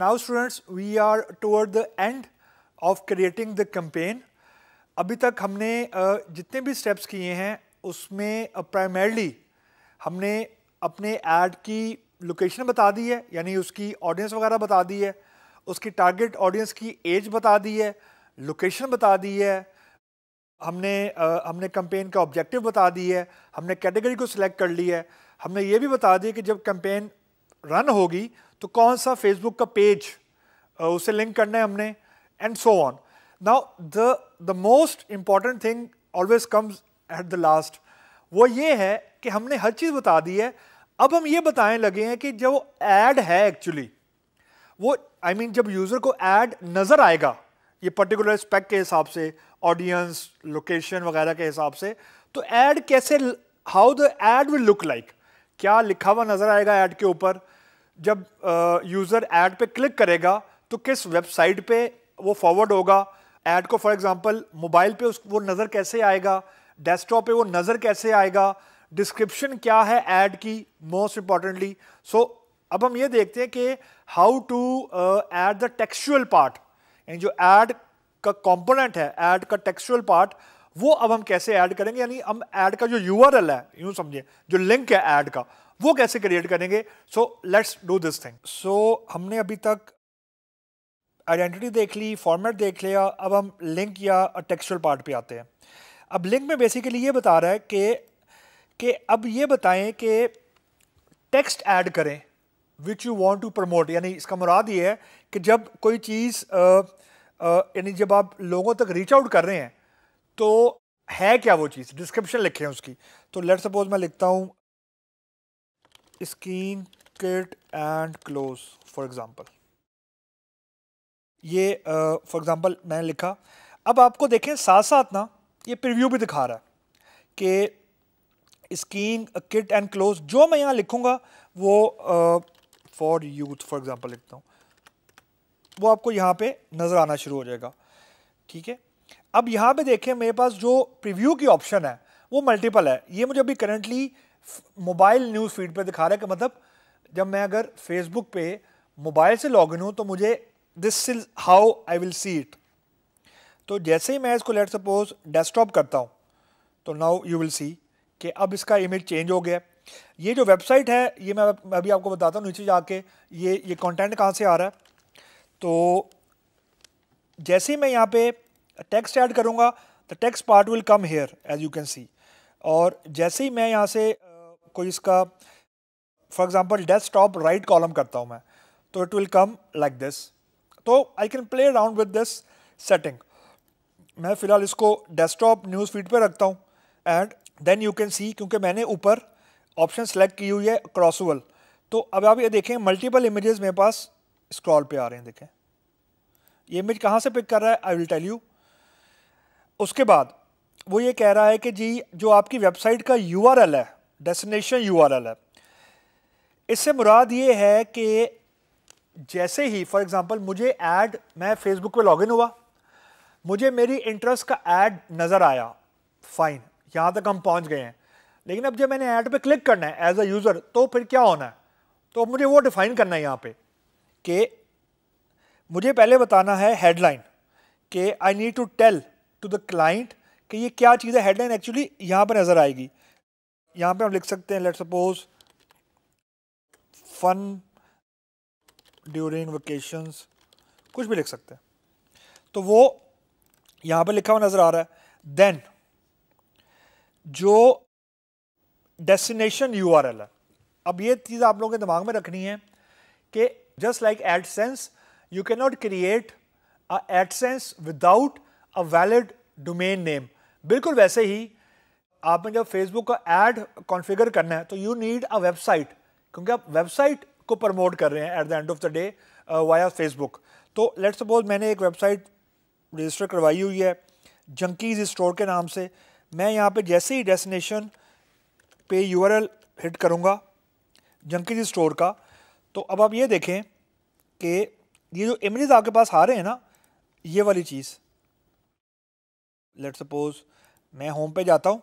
Now students we are toward the end of creating the campaign अभी तक हमने जितने भी स्टेप्स किए हैं उसमें uh, हमने अपने ऐड की लोकेशन बता दी है यानी उसकी ऑडियंस वगैरह बता दी है उसकी टारगेट ऑडियंस की एज बता दी है लोकेशन बता दी है हमने आ, हमने कंपेन का ऑब्जेक्टिव बता दी है हमने कैटेगरी को सिलेक्ट कर लिया है हमने ये भी बता दिया कि जब कंपेन रन होगी तो कौन सा फेसबुक का पेज उसे लिंक करना है हमने and so on now the the most important thing always comes at the last वो ये है कि हमने हर चीज़ बता दी है। अब हम ये बताने लगे हैं कि जो एड है एक्चुअली वो आई I मीन mean, जब यूज़र को एड नज़र आएगा ये पर्टिकुलर स्पेक के हिसाब से ऑडियंस लोकेशन वगैरह के हिसाब से तो ऐड कैसे how the ad will look like क्या लिखा हुआ नज़र आएगा ऐड के ऊपर? जब यूज़र ऐड पे क्लिक करेगा तो किस वेबसाइट पे वो फॉरवर्ड होगा? ऐड को फॉर एग्जांपल मोबाइल पे उस, वो नज़र कैसे आएगा? डेस्कटॉप पे वो नज़र कैसे आएगा? डिस्क्रिप्शन क्या है ऐड की मोस्ट इम्पॉर्टेंटली सो अब हम ये देखते हैं कि how to add the textual part यानी जो ऐड का कंपोनेंट है ऐड का टेक्सचुअल पार्ट वो अब हम कैसे ऐड करेंगे? यानी हम ऐड का जो यूआरएल है, यूँ समझिए जो लिंक है ऐड का वो कैसे क्रिएट करेंगे? So let's do this thing so हमने अभी तक आइडेंटिटी देख ली फॉर्मेट देख लिया, अब हम लिंक या टेक्सचुअल पार्ट पे आते हैं। अब लिंक में बेसिकली ये बता रहा है कि कि अब ये बताएँ कि टेक्स्ट ऐड करें which you want to promote यानी इसका मुराद ये है कि जब कोई चीज़ यानी जब आप लोगों तक रीच आउट कर रहे हैं तो है क्या वो चीज़? डिस्क्रिप्शन लिखें उसकी। तो लेट सपोज़ मैं लिखता हूँ skin kit and clothes for example ये फॉर एग्ज़ाम्पल मैंने लिखा। अब आपको देखें साथ साथ ना, ये प्रिव्यू भी दिखा रहा है कि स्कीन किट एंड क्लोज जो मैं यहाँ लिखूँगा, वो फॉर यूथ फॉर एग्जांपल लिखता हूँ। वो आपको यहाँ पे नज़र आना शुरू हो जाएगा। ठीक है? अब यहाँ पे देखें, मेरे पास जो प्रीव्यू की ऑप्शन है, वो मल्टीपल है। ये मुझे अभी करंटली मोबाइल न्यूज़ फ़ीड पे दिखा रहा है कि मतलब जब मैं अगर फेसबुक पे मोबाइल से लॉग इन हूँ तो मुझे this is how I will see it तो जैसे ही मैं इसको लेट सपोज़ डेस्कटॉप करता हूँ तो नाउ यू विल सी कि अब इसका इमेज चेंज हो गया ये जो वेबसाइट है, ये मैं अभी आपको बताता हूँ नीचे जाके, ये ये कंटेंट कहाँ से आ रहा है। तो जैसे ही मैं यहाँ पे टेक्स्ट ऐड करूँगा the text part will come here as you can see और जैसे ही मैं यहाँ से कोई इसका for example desktop right column करता हूँ मैं तो it will come like this तो I can play around with this setting मैं फ़िलहाल इसको डेस्कटॉप न्यूज़ फ़ीड पे रखता हूँ and then you can see क्योंकि मैंने ऊपर ऑप्शन सेलेक्ट की हुई है क्रॉसवल तो अब आप ये देखें मल्टीपल इमेजेस मेरे पास स्क्रॉल पे आ रहे हैं, देखें. ये इमेज कहाँ से पिक कर रहा है? आई विल टेल यू उसके बाद, वो ये कह रहा है कि जी, जो आपकी वेबसाइट का यूआरएल है डेस्टिनेशन यू आर एल है। इससे मुराद ये है कि जैसे ही फॉर एग्ज़ाम्पल मुझे ऐड मैं फेसबुक पे लॉगिन हुआ, मुझे मेरी इंटरेस्ट का ऐड नज़र आया। फाइन यहाँ तक हम पहुँच गए हैं। लेकिन अब जब मैंने ऐड पे क्लिक करना है एज अ यूज़र तो फिर क्या होना है? तो मुझे वो डिफाइन करना है यहाँ पे कि मुझे पहले बताना है हेडलाइन कि I need to tell to the client कि ये क्या चीज़ है हेडलाइन एक्चुअली यहाँ पर नज़र आएगी। यहाँ पे हम लिख सकते हैं let suppose fun during vacations कुछ भी लिख सकते हैं। तो वो यहाँ पे लिखा हुआ नज़र आ रहा है। देन जो डेस्टिनेशन यू आर एल है। अब ये चीज़ आप लोगों के दिमाग में रखनी है कि just like AdSense you can not create AdSense without a valid domain name बिल्कुल वैसे ही आपने जब फेसबुक का एड कॉन्फ़िगर करना है तो यू नीड अ वेबसाइट क्योंकि आप वेबसाइट को प्रमोट कर रहे हैं at the end of the day via Facebook तो लेट सपोज़ मैंने एक वेबसाइट रजिस्टर करवाई हुई है जंकीज स्टोर के नाम से। मैं यहाँ पे जैसे ही डेस्टिनेशन पे यूआरएल हिट करूँगा जंकीज स्टोर का तो अब आप ये देखें कि ये जो इमेजेस आपके पास आ रहे हैं ना, ये वाली चीज़। लेट सपोज़ मैं होम पे जाता हूँ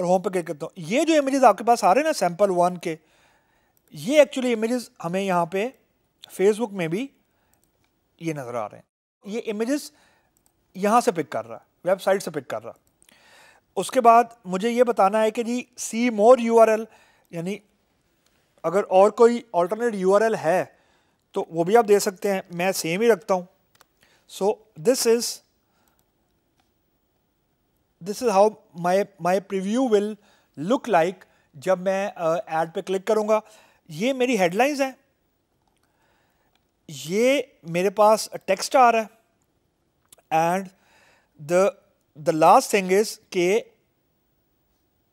और होम पे क्लिक करता हूँ। ये जो इमेजेस आपके पास आ रहे हैं ना सैंपल वन के, ये एक्चुअली इमेजेस हमें यहाँ पे फेसबुक में भी ये नज़र आ रहे हैं। ये इमेजेस यहाँ से पिक कर रहा है वेबसाइट से पिक कर रहा उसके बाद मुझे ये बताना है कि जी सी मोर यूआरएल यानी अगर और कोई ऑल्टरनेट यू है तो वो भी आप दे सकते हैं। मैं सेम ही रखता हूँ। So this is this is how my my preview will look like जब मैं एड uh, पे क्लिक करूँगा। ये मेरी हेडलाइंस हैं। ये मेरे पास टेक्स्ट आ रहा है। And the the last thing is के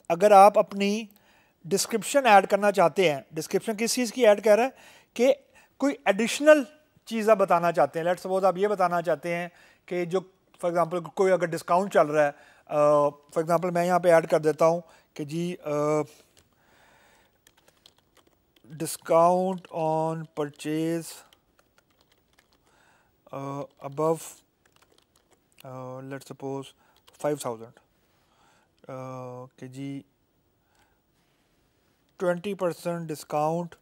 अगर आप अपनी डिस्क्रिप्शन ऐड करना चाहते हैं डिस्क्रिप्शन किस चीज़ की ऐड कर रहा है? कि कोई एडिशनल चीज़ आप बताना चाहते हैं। लेट सपोज़ आप ये बताना चाहते हैं कि जो फॉर एग्जांपल कोई अगर डिस्काउंट चल रहा है फॉर एग्जांपल मैं यहाँ पे ऐड कर देता हूँ कि जी discount on purchase above let suppose five thousand कि जी twenty percent discount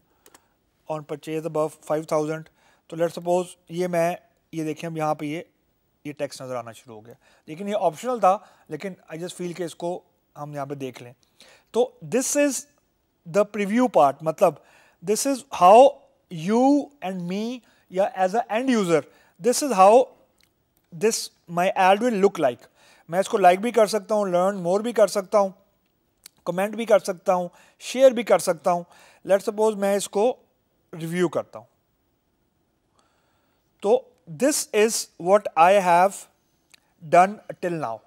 on purchase above five thousand तो लेट सपोज़ ये मैं, ये देखें अब यहाँ पे ये ये टैक्स नज़र आना शुरू हो गया। लेकिन ये ऑप्शनल था, लेकिन आई जस्ट फील के इसको हम यहाँ पे देख लें। तो this is the preview part मतलब this is how you and me या as a end user this is how this my ad will look like मैं इसको लाइक like भी कर सकता हूँ लर्न मोर भी कर सकता हूँ कमेंट भी कर सकता हूँ शेयर भी कर सकता हूँ। लेट सपोज़ मैं इसको रिव्यू करता हूँ। तो this is what I have done till now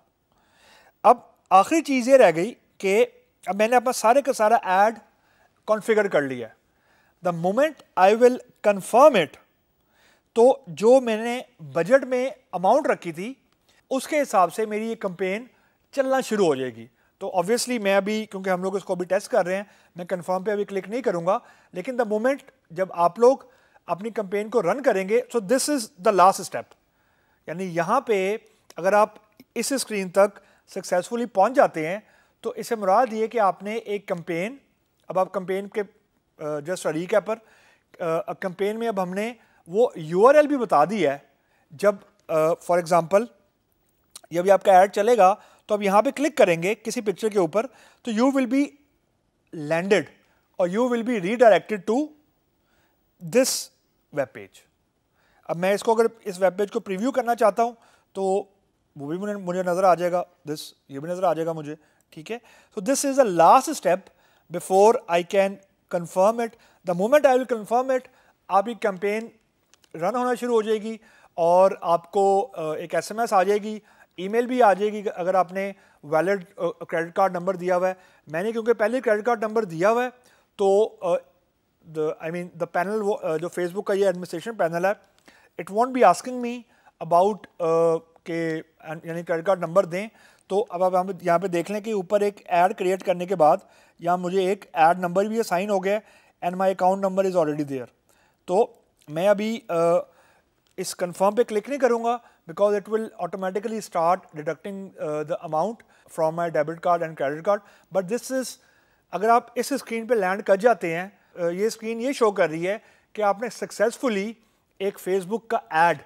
अब आखिरी चीज़ ये रह गई कि अब मैंने अपना सारे का सारा एड कॉन्फ़िगर कर लिया the moment I will confirm it तो जो मैंने बजट में अमाउंट रखी थी, उसके हिसाब से मेरी ये कंपेन चलना शुरू हो जाएगी। तो ऑब्वियसली मैं अभी, क्योंकि हम लोग इसको अभी टेस्ट कर रहे हैं, मैं कंफर्म पे अभी क्लिक नहीं करूँगा, लेकिन द मोमेंट जब आप लोग अपनी कंपेन को रन करेंगे so this is the last step यानी यहाँ पे अगर आप इस स्क्रीन तक सक्सेसफुली पहुँच जाते हैं तो इसे मुराद ये कि आपने एक कंपेन अब आप कंपेन के जस्ट रीकैप पर कंपेन में अब हमने वो यूआरएल भी बता दी है। जब फॉर एग्ज़ाम्पल जब भी आपका ऐड चलेगा तो अब यहाँ पे क्लिक करेंगे किसी पिक्चर के ऊपर तो यू विल बी लैंडेड और you will be redirected to this web page अब मैं इसको अगर इस वेब पेज को प्रीव्यू करना चाहता हूँ तो वो भी मुझे मुझे नज़र आ जाएगा दिस ये भी नज़र आ जाएगा मुझे, ठीक है? So this is the last step before I can confirm it the moment I will confirm it आपकी कैंपेन रन होना शुरू हो जाएगी और आपको एक एसएमएस आ जाएगी ईमेल भी आ जाएगी अगर आपने वैलिड क्रेडिट कार्ड नंबर दिया हुआ है। मैंने क्योंकि पहले क्रेडिट कार्ड नंबर दिया हुआ है तो आई मीन द पैनल जो फेसबुक का ये एडमिनिस्ट्रेशन पैनल है it won't be asking me about के यानी क्रेडिट कार्ड नंबर दें। तो अब आप यहाँ यहाँ पे देख लें कि ऊपर एक ऐड क्रिएट करने के बाद यहाँ मुझे एक ऐड नंबर भी साइन हो गया and my account number is already there तो मैं अभी uh, इस कंफर्म पे क्लिक नहीं करूँगा because it will automatically start deducting the amount from my debit card and credit card but this is अगर आप इस स्क्रीन पे लैंड कर जाते हैं uh, ये स्क्रीन ये शो कर रही है कि आपने सक्सेसफुली एक फेसबुक का एड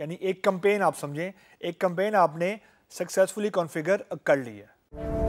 यानी एक कंपेन आप समझें, एक कंपेन आपने सक्सेसफुली कॉन्फ़िगर कर ली है।